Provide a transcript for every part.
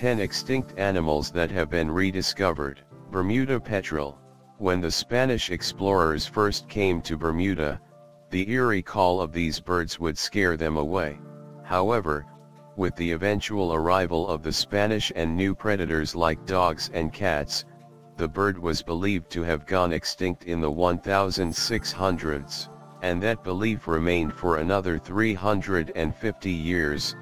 10 extinct animals that have been rediscovered. Bermuda petrel. When the Spanish explorers first came to Bermuda, the eerie call of these birds would scare them away. However, with the eventual arrival of the Spanish and new predators like dogs and cats, the bird was believed to have gone extinct in the 1600s, and that belief remained for another 350 years,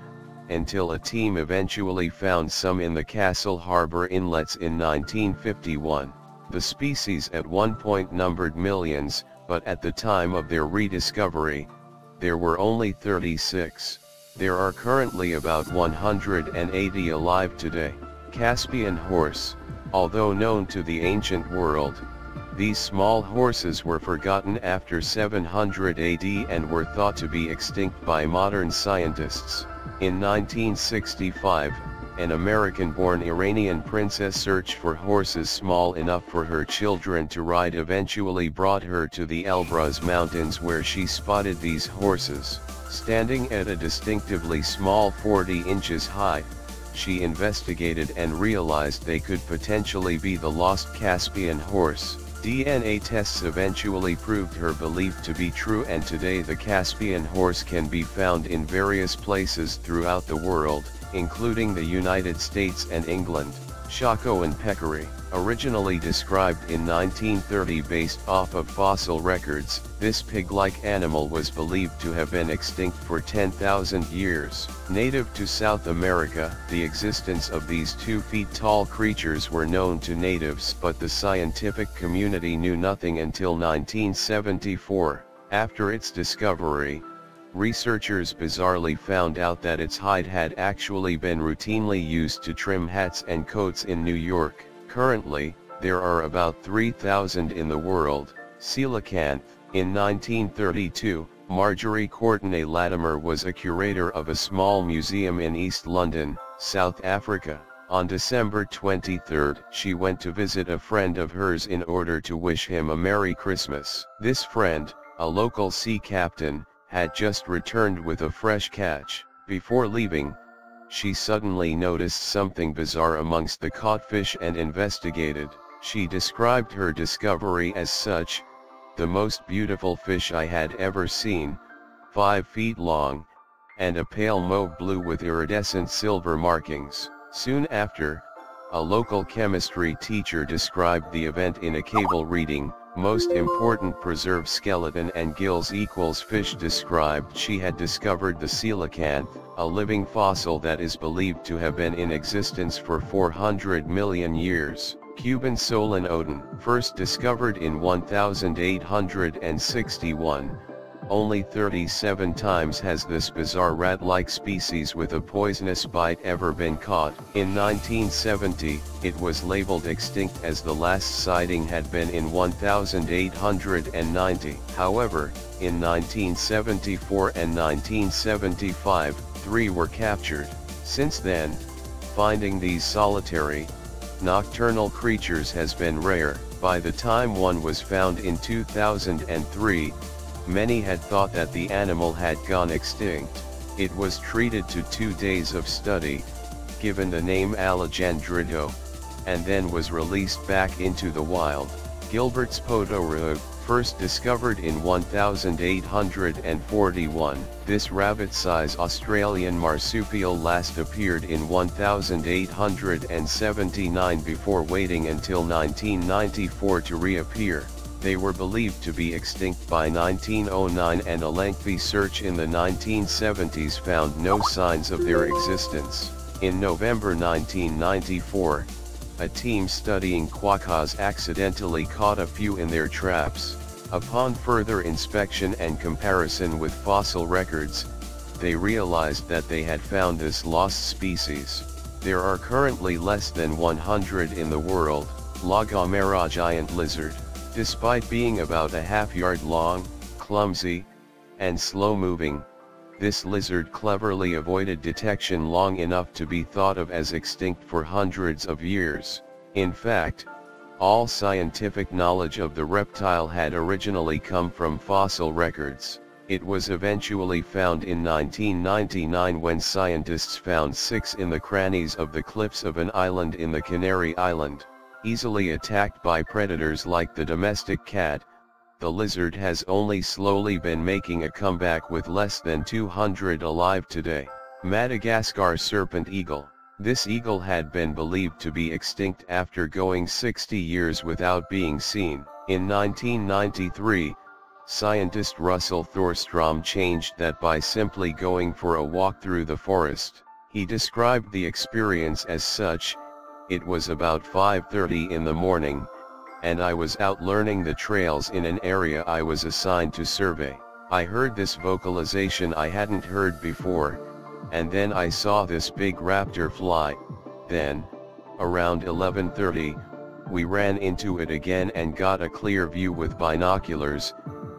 until a team eventually found some in the Castle Harbor inlets in 1951. The species at one point numbered millions, but at the time of their rediscovery, there were only 36. There are currently about 180 alive today. Caspian horse, although known to the ancient world, these small horses were forgotten after 700 AD and were thought to be extinct by modern scientists. In 1965, an American-born Iranian princess searched for horses small enough for her children to ride eventually brought her to the Elbrus Mountains where she spotted these horses. Standing at a distinctively small 40 inches high, she investigated and realized they could potentially be the lost Caspian horse. DNA tests eventually proved her belief to be true and today the Caspian horse can be found in various places throughout the world, including the United States and England. Chacoan peccary, originally described in 1930 based off of fossil records, this pig-like animal was believed to have been extinct for 10,000 years. Native to South America, the existence of these two feet tall creatures were known to natives but the scientific community knew nothing until 1974. After its discovery, Researchers bizarrely found out that its hide had actually been routinely used to trim hats and coats in New York. Currently, there are about 3,000 in the world. Coelacanth. In 1932, Marjorie Courtenay Latimer was a curator of a small museum in East London, South Africa. On December 23, she went to visit a friend of hers in order to wish him a Merry Christmas. This friend, a local sea captain, had just returned with a fresh catch. Before leaving, she suddenly noticed something bizarre amongst the caught fish and investigated. She described her discovery as such, the most beautiful fish I had ever seen, 5 feet long, and a pale mauve blue with iridescent silver markings. Soon after, a local chemistry teacher described the event in a cable reading, most important preserved skeleton and gills equals fish described she had discovered the coelacanth, a living fossil that is believed to have been in existence for 400 million years. Cuban solenodon, first discovered in 1861, only 37 times has this bizarre rat-like species with a poisonous bite ever been caught. In 1970, it was labeled extinct as the last sighting had been in 1890. However, in 1974 and 1975, three were captured. Since then, finding these solitary, nocturnal creatures has been rare. By the time one was found in 2003, Many had thought that the animal had gone extinct. It was treated to two days of study, given the name Alejandrito, and then was released back into the wild. Gilbert's Potoroo, first discovered in 1841. This rabbit-size Australian marsupial last appeared in 1879 before waiting until 1994 to reappear. They were believed to be extinct by 1909 and a lengthy search in the 1970s found no signs of their existence. In November 1994, a team studying quokkas accidentally caught a few in their traps. Upon further inspection and comparison with fossil records, they realized that they had found this lost species. There are currently less than 100 in the world, La Gomera giant lizard. Despite being about a half yard long, clumsy, and slow moving, this lizard cleverly avoided detection long enough to be thought of as extinct for hundreds of years. In fact, all scientific knowledge of the reptile had originally come from fossil records. It was eventually found in 1999 when scientists found six in the crannies of the cliffs of an island in the Canary Island. Easily attacked by predators like the domestic cat, the lizard has only slowly been making a comeback with less than 200 alive today. Madagascar Serpent Eagle This eagle had been believed to be extinct after going 60 years without being seen. In 1993, Scientist Russell Thorstrom changed that by simply going for a walk through the forest. He described the experience as such, it was about 5.30 in the morning, and I was out learning the trails in an area I was assigned to survey. I heard this vocalization I hadn't heard before, and then I saw this big raptor fly, then, around 11.30, we ran into it again and got a clear view with binoculars,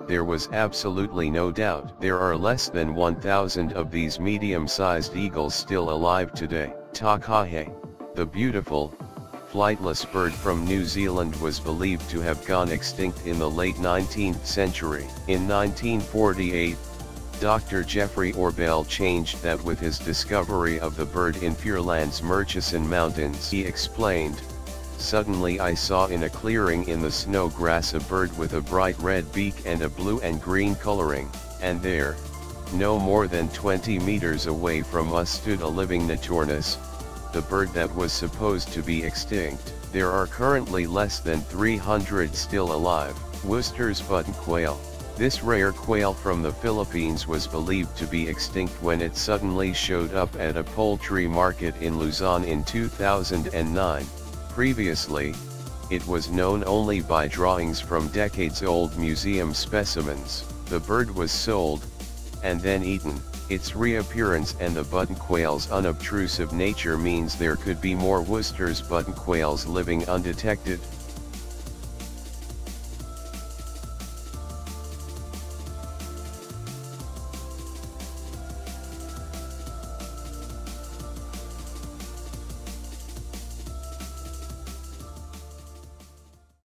there was absolutely no doubt there are less than 1,000 of these medium-sized eagles still alive today. Takahe, the beautiful, flightless bird from New Zealand was believed to have gone extinct in the late 19th century. In 1948, Dr. Geoffrey Orbell changed that with his discovery of the bird in Fiordland's Murchison Mountains. He explained, Suddenly I saw in a clearing in the snow grass a bird with a bright red beak and a blue and green coloring, and there, no more than 20 meters away from us stood a living Notornis, the bird that was supposed to be extinct. There are currently less than 300 still alive. Worcester's button quail. This rare quail from the Philippines was believed to be extinct when it suddenly showed up at a poultry market in Luzon in 2009. Previously, it was known only by drawings from decades-old museum specimens. The bird was sold, and then eaten. Its reappearance and the button quail's unobtrusive nature means there could be more Worcester's button quails living undetected,